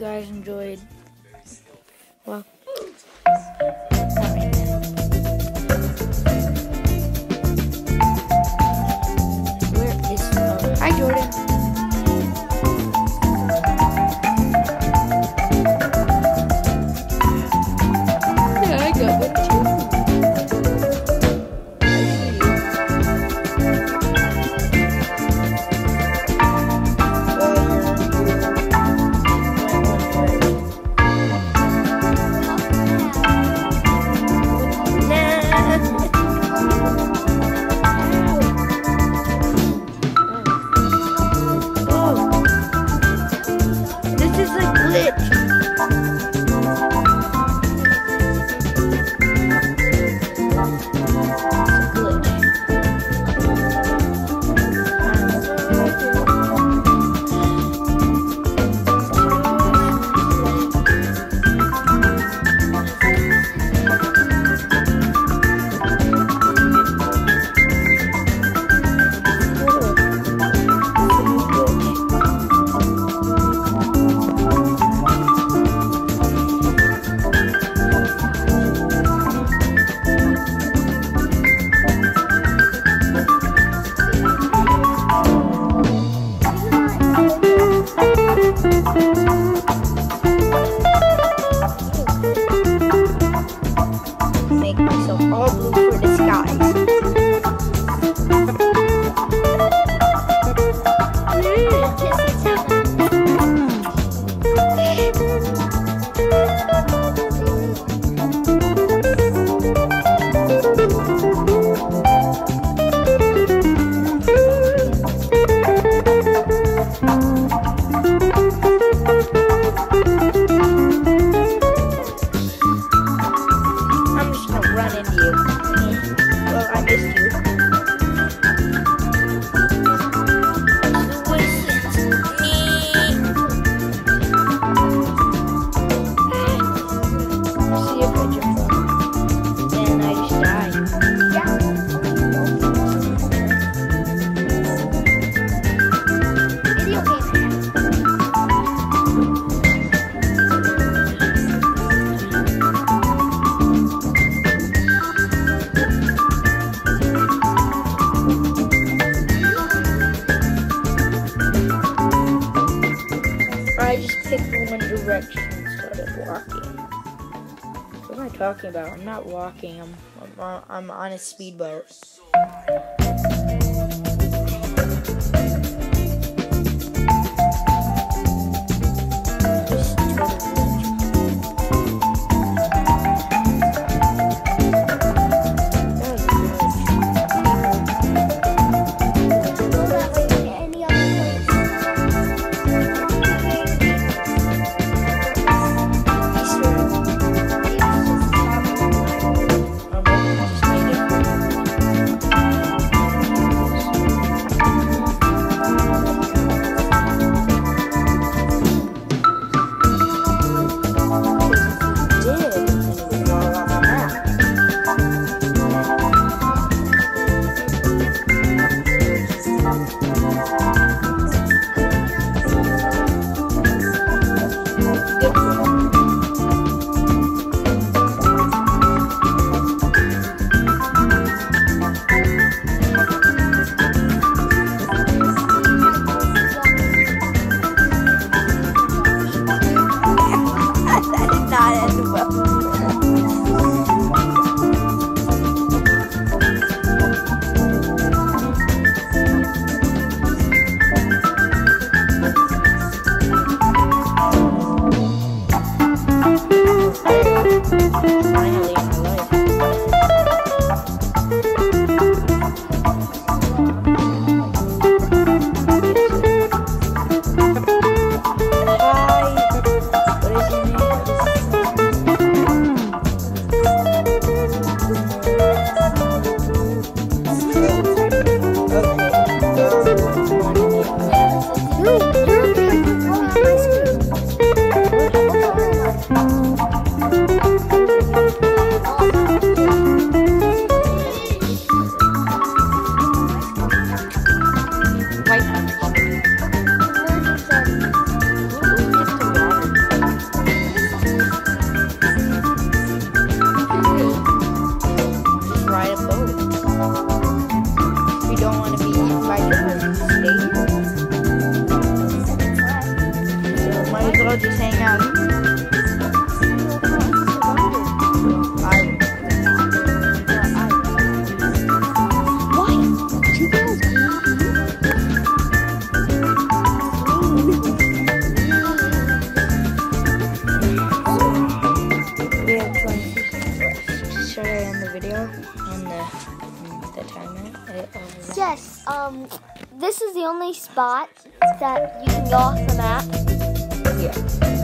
guys enjoyed. Well, Where is Hi, Jordan. it. for disguise. I just picked one direction and started walking. What am I talking about? I'm not walking. I'm I'm, I'm on a speedboat. Woo! This is the only spot that you can go off the map. Yeah.